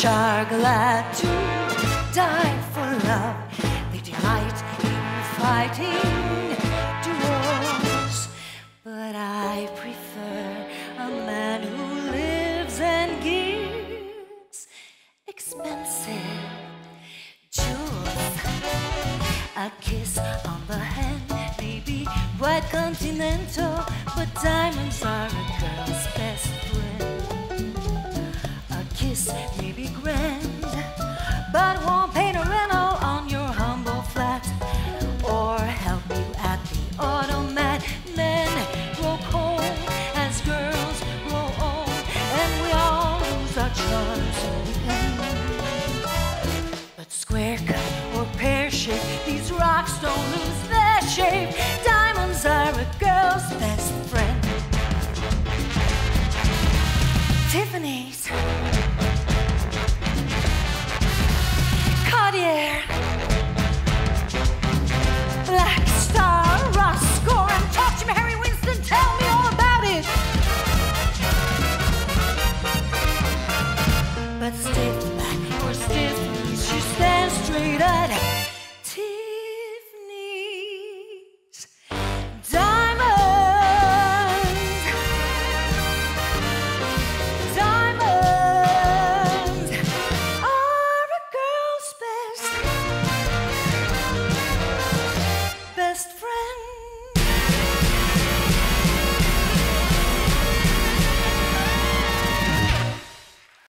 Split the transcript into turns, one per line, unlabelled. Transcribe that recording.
are glad to die for love. They delight in fighting duels. But I prefer a man who lives and gives expensive jewels. A kiss on the hand may be quite continental, but diamonds Kiss may be grand, but won't pay the rental on your humble flat or help you at the automat. Men grow cold as girls grow old, and we all lose our charms in the end. But square cut or pear shape, these rocks don't lose their shape. Diamonds are a girl's best friend. Tiffany's, Cartier.